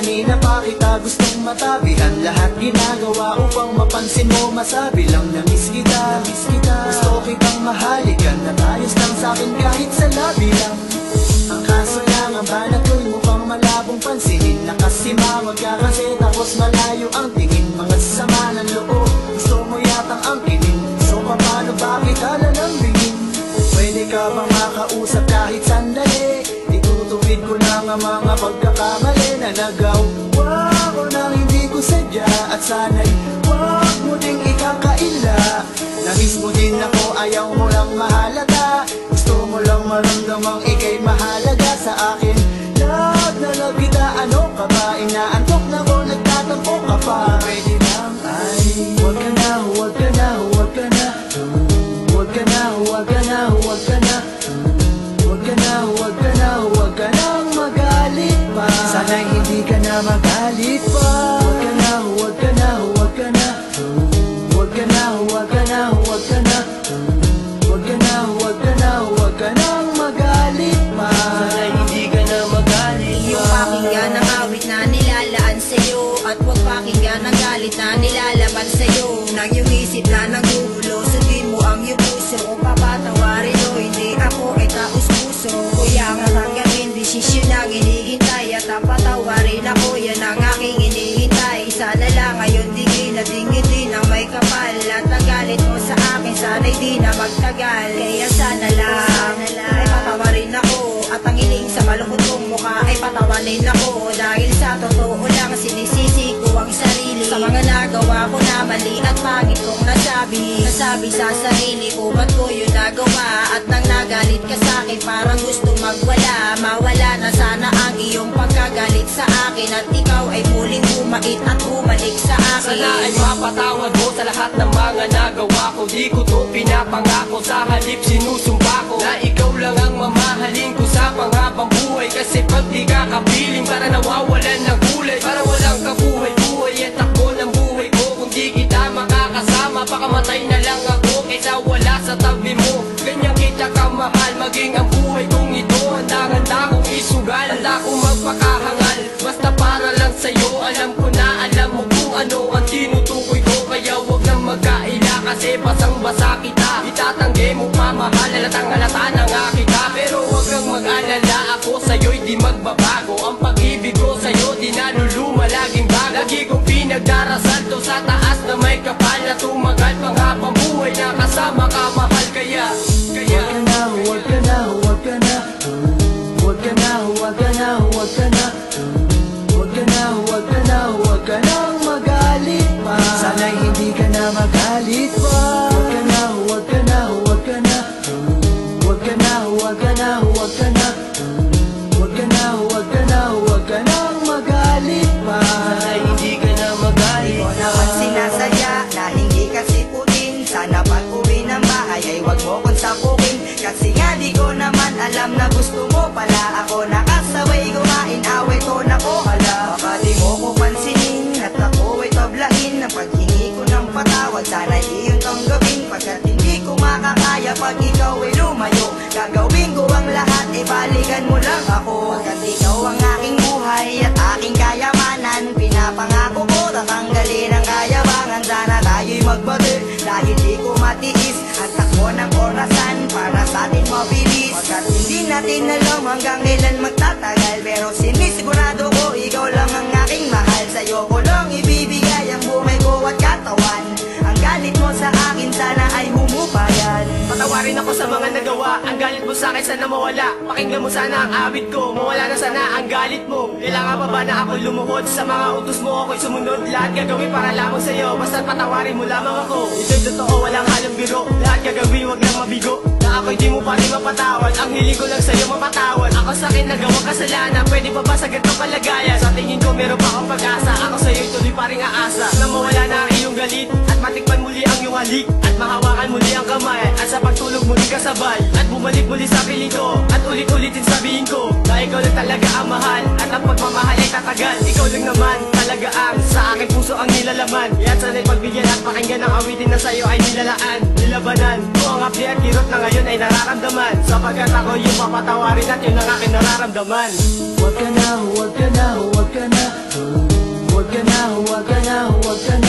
kanina pa kita gustong matabi. Ang lahat ginagawa upang mapansin mo Masabi lang na miss kita, miss kita. Gusto kitang mahalikan At ayos lang sa'kin kahit sa labi lang. Ang kaso lang ang banat ko'y mukhang malabong pansinin. Nakasimawag ka kasi tapos malayo ang tingin. Mga sama ng loob Gusto mo yatang angkinin. So paano ba kita lalambingin? Pwede ka bang makausap kahit sandali? Itutuwid ko na nga mga pagkakamali na nagawa ko nang hindi ko sadya At sana'y wag mo ding ikakaila. Namiss mo din ako, ayaw mo lang mahalata. Gusto mo lang maramdamang ikay mahalaga sa akin. Love na love kita, ano ka ba? Inaantok na ko, nagtatampo ka pa. Pwede lang ay Huwag ka na, huwag ka na, huwag sa'yo At huwag pakinggan ang galit na nilalaban sa'yo. Nang iyong isip na nagugulo Sundin mo ang iyong puso Kung papatawarin o hindi ako ay taos puso Kuya nga tanggapin desisyon ang hinihintay At ang patawarin ako yan ang aking hinihintay. Sana lang ngayon tingin na tingin din ang may kapal. At ang galit mo sa akin sana'y di na magtagal. Kaya sana lang ay patawarin ako At ang iling sa malungkot kong mukha ay patawanin ako Sa mga nagawa ko na mali at pangit kong nasabi Nasabi sa sarili ko ba't ko yun nagawa? At nang nagalit ka sa akin parang gusto magwala. Mawala na sana ang iyong pagkagalit sa akin. At ikaw ay muling bumait at bumalik sa akin. Sana ay mapatawad mo sa lahat ng mga nagawa ko. Di ko to pinapangako sa halip makakasama baka matay na lang ako Kaysa wala sa tabi mo. Ganyan kita kamahal maging ang buhay kong ito. Handa-handa kong isugal Handa kong magpakahangal. Basta para lang sa'yo Alam ko na alam mo kung ano ang tinutukoy ko. Kaya wag nang magkaila kasi basang-basa kita. Itatanggi mo pa mahal halatang di ko naman alam na gusto mo pala. Ako nakasaway kumain away ko na ko hala. Baka di mo ko pansinin at ako ay tablain. Ang paghingi ko ng patawad sana iyong tanggapin. Pagkat hindi ko makakaya pag ikaw ay lumayo Gagawin ko ang lahat e balikan mo lang ako. Pagkat ikaw ang aking buhay at aking kayamanan Pinapangako ko tatanggalin ang kayabangan. Sana tayo'y magbati dahil di ko matiis sa atin mabilis Pagkat hindi natin alam hanggang kailan magtatagal. Pero sinisigurado ko ikaw lang ang aking mahal. Sa'yo ko lang ibibigay ang buhay ko at katawan. Ang galit mo sa akin sana ay humupayan. Patawarin ako sa mga nagawa. Ang galit mo sa akin sana mawala. Pakinggan mo sana ang awit ko. Mawala na sana ang galit mo. Kailangan pa ba na ako lumuhod Sa mga utos mo? Ako'y sumunod. Lahat gagawin para lamang sa'yo. Basta't patawarin mo lamang ako. Ito'y totoo walang halong biro. Lahat gagawin wag lang mabigo Na ako'y di mo pa rin mapatawad Ang hiling ko lang sa'yo mapatawad Ako sa akin nagawang kasalanan Pwede pa ba sa ganitong kalagayan? Sa tingin ko meron pa akong pag-asa. Ako sa'yo'y tuloy pa rin aasa. Na mawala na ang iyong galit At matikman muli ang iyong halik At mahawakan muli ang kamay At sa pagtulog muli kasabay At bumalik muli sa piling ko At ulit-ulitin sabihin ko Na ikaw lang talaga ang mahal At ang pagmamahal ay tatagal. Ikaw lang naman talaga ang Sa aking puso ang nilalaman. Yan sana'y pagbigyan at pakinggan ang awitin na sa'yo ay nilalaan Nila nararamdaman Sapagkat ako yung papatawarin at yun ang aking nararamdaman. Huwag ka na, huwag ka na, huwag ka na. Huwag ka na, huwag ka na, huwag ka na